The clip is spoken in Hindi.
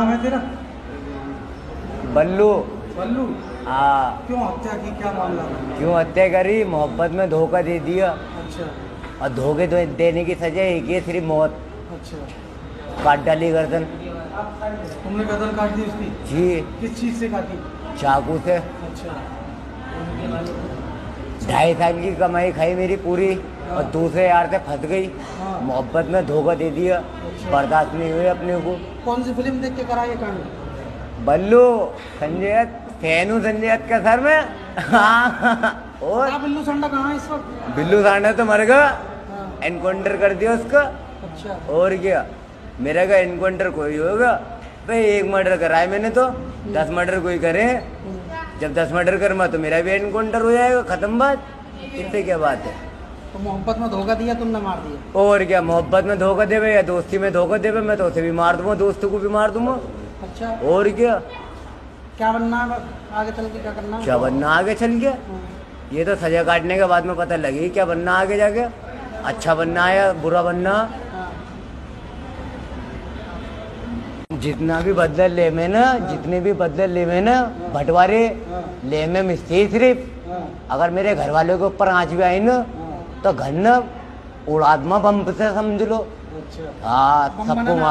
नाम है तेरा? बल्लू। बल्लू? हाँ। क्यों हत्या की क्या मामला? क्यों हत्या करी? मोहब्बत में धोखा दे दिया। अच्छा। और धोखे दे- देने की सजा एक ही सिर्फ़ मौत। अच्छा। काट डाली गर्दन। तुमने गर्दन काट दी उसकी? जी। किस चीज़ से काटी? चाकू से। अच्छा। ढाई साल की कमाई खाई मेरी पूरी। और दूसरे यार से फंस गई। हाँ। मोहब्बत में धोखा दे दिया। अच्छा। बर्दाश्त नहीं हुई अपने को। कौन सी फ़िल्म देख के करा ये कांड बल्लू संजय फ़ैन हूँ संजय दत्त का सर में। हाँ। और बिल्लू संडा कहाँ है इस वक्त? बिल्लू सांडा तो मर गया। हाँ, एनकाउंटर कर दिया उसका। अच्छा। और क्या? मेरा का एनकाउंटर कोई होगा? भाई एक मर्डर करा है मैंने तो। दस मर्डर कोई करे हम्म, जब दस मर्डर करूँगा तो मेरा भी एनकाउंटर हो जाएगा। खत्म बात। इससे क्या बात है? तो मोहब्बत में धोखा दिया तुमने मार दिया। और क्या मोहब्बत में धोखा देवे या दोस्ती में धोखा देवे? मैं तो उसे भी मार दूँगा दोस्तों को भी मार दूँगा। अच्छा। और क्या? क्या बनना आगे चल के क्या करना क्या बनना आगे चल गया हाँ, ये तो सजा काटने के बाद में पता लगी क्या बनना आगे जाके। अच्छा बनना या बुरा बनना हाँ, जितना भी बदले ले में ना जितने भी बदले ले में ना बंटवारे हाँ, ले में मिस्त्री सिर्फ़। हाँ, अगर मेरे घर वालों के ऊपर आँच भी आई ना हाँ, तो घर न में बम से समझ लो।